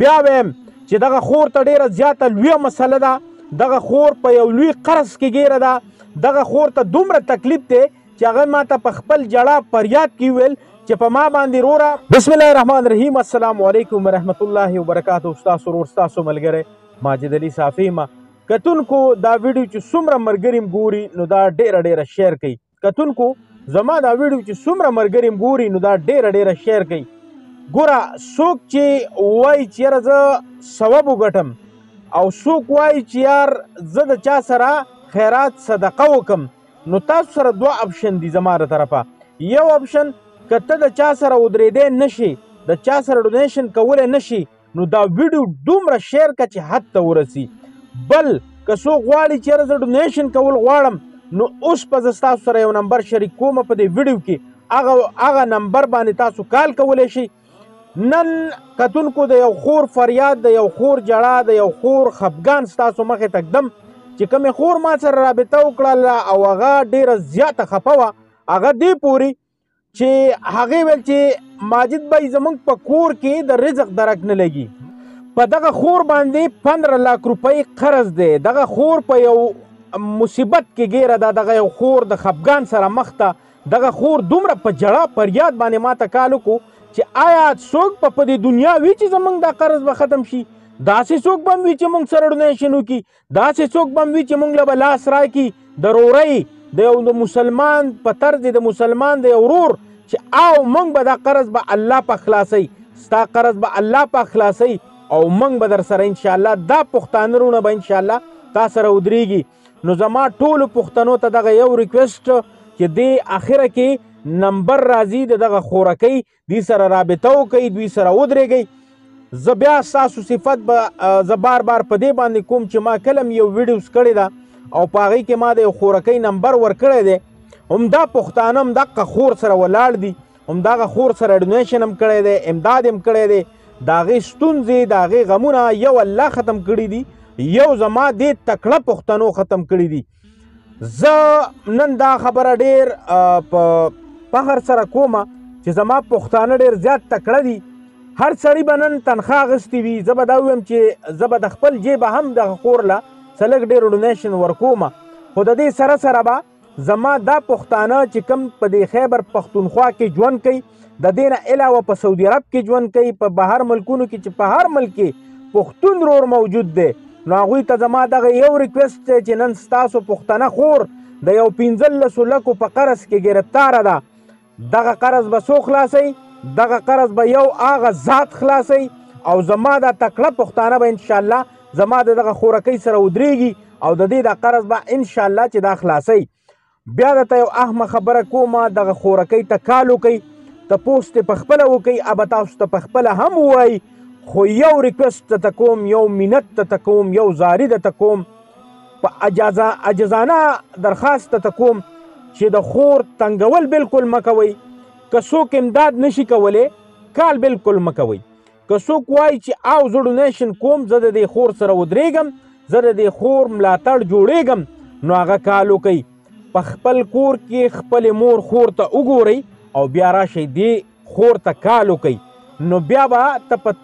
بیا ویم چې دغه خور ته ډیره زیاته لویه مسله ده دغه خور په یو لوی قرض کې ګیره ده دغه خور ته دومره تکلیف دی چې هغه ماته په خپل جړه پریاد کې ویل چې په ما باندې رورا بسم الله الرحمن الرحیم السلام علیکم ورحمت الله وبرکاته استاد سرور استاد سو ملګری ماجد علي صافی ما کتونکو دا ویډیو چې څومره مرګریم ګوري نو دا ډیره ډیره شیر کړئ کتونکو زما دا ویډیو چې څومره مرګري ګوري نو دا ډیره ډیره شیر کړئ ګوره څوک چې وای چې زه ثواب وګټم او څوک وای چې یار زه د چا سره خیرات صدقه وکم نو تاسو سره دوه اپشن دي زما تر طرفه یو اپشن کته د چا سره ودرېدې نشي د چا سره ډونیشن کول نشي نو دا ویډیو دومره شیر کړه چې حد ته ورسی بل که څو غواړي چې زه ډونیشن کول غواړم نو اوس په تاسو سره یو نمبر شریک کوم په دې ویډیو کې هغه هغه نمبر باندې تاسو کال کولای شئ نن کتونکو د یو خور فریاد د یو خور جړا د یو خور خفګان تاسو مخې ته کدم چې کوم خور ما سره رابطه وکړه او هغه ډیره زیاته خپه وه هغه دی پوری چې هغه ویل چې ماجد بای زمونږ په کور کې د رزق درک نه لګي په دغه خور باندې 15 لک روپۍ قرض دی دغه خور په یو مصیبت کې ګیره دا دغه یو خور د خپګان سره مخ ته دغه خور دومره په جړه پریاد باندې ماته کالو کو چې آیا څوک په پدې دنیا وی چې زمونږ د قرض به ختم شي داسې څوک بم وی چې مونږ سره ډونه شنو کی دا چې څوک بم وی چې مونږ له لاس راکی ضروري د یو د مسلمان په طرز د مسلمان د ورور چې او مونږ به دا قرض به الله په خلاصي ستا قرض به الله په خلاصي او مونږ به در سره ان شاء الله دا پښتانه رونه به ان شاء الله تا سره ودرېږي نو زما ټولو پښتنو ته دغه یو ریکوست چې دی اخره کې نمبر راځي دغه خورکۍ دوی سره رابطه وکړئ دوی سره ودرېږئ زه بیا ستاسو صفت به زه بار بار په دې باندې کوم چې ما کلم یو ویډیوز کړی ده او په هغې کې ما د یو خورکۍ نمبر ورکړی دی همدا پښتانه هم دقه خور سره ولاړ دي همدغه خور سره اډونیشن هم کړی دی امداد هم کړی دی د هغې ستونزې د هغې غمونه یو الله ختم کړي دي یو زما دې تکړه پښتنو ختم کړي دي زه نن دا خبره ډیر په فخر سره کوم چې زما پښتانه ډیر زیات تکړه دي هر سړی بنن تنخوا غستی وي زه به دا ویم چې زه به د خپل جیب هم د خور له سلګ ډیر ډونیشن ورکوم خو د دې سره سره به زما دا پښتانه چې کم په دې خیبر پښتونخوا کې ژوند کوي د دین علاوه په سعودي عرب کې ژوند کوي په بهر ملکونو کې چې په هر ملک کې پښتون رور موجود دی نو هغه ته زما دغه یو ریکوست دی چې نن تاسو پښتنه خور د یو 15 لکو په قرض کې گرفتار ده دغه قرض به سو خلاصي دغه قرض به یو اغه ذات خلاصي او زما دا تکړه پښتانه به ان شاء الله زما دغه خورکۍ سره ودرېږي او د دې د قرض به ان شاء الله چې دا خلاصي بیا د ته یو اهمه خبره کومه دغه خورکۍ ته کال وکړي ته پوسټ په خپله وکړي اب تاسو ته په خپله هم وایي خو یو ریکوست ته کوم یو مینت ته کوم یو زاری ته کوم په اجازه اجازانه درخواست ته کوم چې د خور تنگول بالکل مکوي که څوک امداد نشي کولی کال بالکل مکوي که څوک وایي چې او زه ډونیشن کوم زه د دې خور سره ودرېږم زه د دې خور ملاتړ جوړېږم نو هغه کال وکړئ په خپل کور کې خپل مور خور ته وګورئ او بیا راشئ دې خور ته کال وکړئ نو بیا به ته په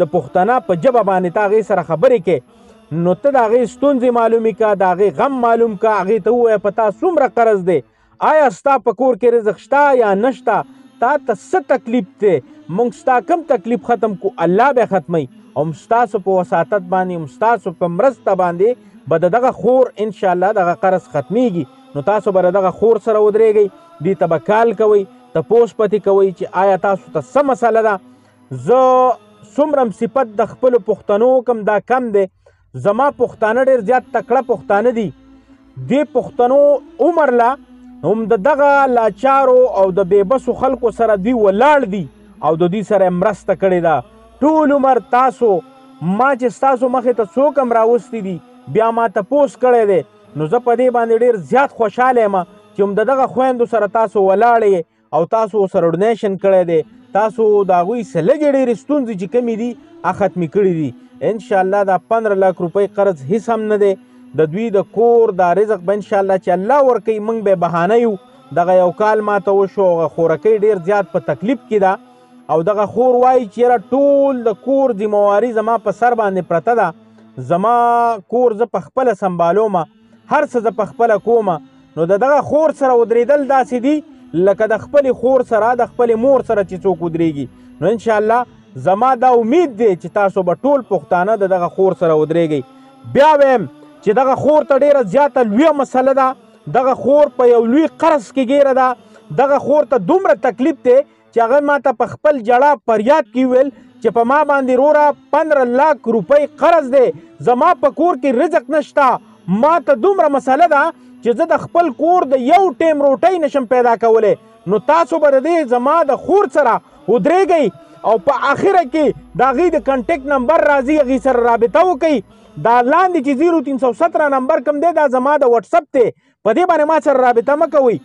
د پښتنه په جبه باندې تا غي سره خبرې کې نو ته دا غي ستونزې معلومي کا دا غي غم معلوم کا غي ته وای پتا څومره قرض دی آیا ستا په کور کې رزق شته یا نشته تا ته څه تکلیف دی موږ ستا کم تکلیف ختم کو الله به ختمي او مستاسو په وساتت باندې مستاسو په مرسته باندې به دغه خور ان شاء الله دغه قرض ختميږي نو تاسو به دغه خور سره ودرېږئ دې ته به کال کوي ته پوس پتی کوي چې آیا تاسو ته سم مسله ده زه سمرم صفت د خپل پښتنو کم دا کم دی زما پښتانه ډیر زیات تکړه پښتانه دي دی پښتنو عمر لا هم د دغه لاچارو او د بیبسو خلکو سره دی ولاړ دي او د دې سره مرسته کړې ده ټول عمر تاسو ما چې تاسو مخې ته څوک هم راوستي دي بیا ما ته پوس کړی دی نو زه په دې باندې ډیر زیات خوشاله یم چې هم د دغه خویندو سره تاسو ولاړې او تاسو سره ډونیشن کړی دی تاسو دا غوي سلګي ډېر ستونزې چې کمی دي ا ختمي کړی دي ان شاء الله دا 15 لک روپۍ قرض هیڅ هم نه دی د دوی د کور دا رزق به ان شاء الله چې الله ورکي موږ به بهانه یو دغه یو کال ما ته وشو غ خورکې ډېر زیات په تکلیف کې ده او دغه خور وایي چې را ټول د کور ذمہواری زما په سر باندې پرته ده زما کور زه په خپل سمبالو ما هر څه زه په خپله کوم نو د دغه خور سره ودرېدل داسې دي لکه د خپل خور سره د خپل مور سره چې څوک ودرېږي نو ان شاء الله زما دا امید دی چې تاسو به ټول پښتانه د دغه خور سره ودرېږئ بیا ویم چې دغه خور ته ډیره زیاته لوی مسله ده دغه خور په یو لوی قرض کې ګیره ده دغه خور ته دومره تکلیف دی چې هغه ما ته په خپل جړا پریاد کې ویل چې په ما باندې رورا 15 لاک روپۍ قرض دی زما په کور کې رزق نشتا ما ته دومره مسله ده چې زه د خپل کور د یو ټیم روټۍ نشم پیدا کولی نو تاسو به د دې زما د خور سره ودرېږئ او په آخره کې د هغې د کنټیکټ نمبر راځي هغې سره رابطه وکړئ دا لاندې چې 0317 نمبر کوم دی دا زما د واتسپ دی په دې باندې ما سره رابطه مکوي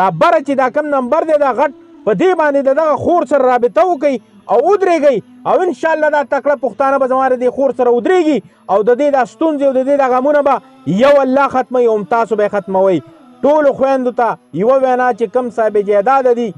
دا بره چې دا کم نمبر دی دا غټ په دې باندې دغه خور سره رابطه وکي او ودرېږي او ان شاء الله دا تکړه پښتانه به زماره د خور سره ودرېږي او د دې د ستونزې او د دې د غمونه به یو الله ختمي او تاسو به ختموي ټول خويندو ته یو وینا چې کم صاحب جیداد دي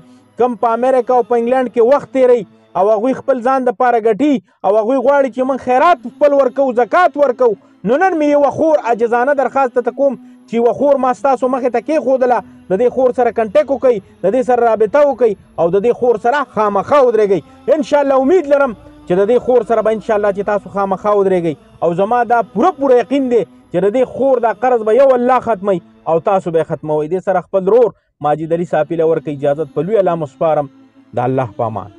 کم په امریکا او په انګلند کې وخت تیری او هغه خپل ځان د پاره غټي او هغوی غواړي چې موږ خیرات خپل ورکو زکات ورکو نو نن مې یو خور عاجزانه درخواست ته کوم چې یو خور ما ستاسو مخې ته کې خودله د دې خور سره کنټیک وکړئ د دې سره رابطه وکړئ او د دې خور سره خامخا ودرېږئ ان شاء الله امید لرم چې د دې خور سره به ان شاء الله چې تاسو خامخا ودرېږئ او زما دا پوره پوره یقین دی چې د دې خور دا قرض به یو الله ختمي او تاسو به ختموي دې سره خپل رور ماجد علي صافي لور کې اجازه په لوی الله مسپارم د الله پامان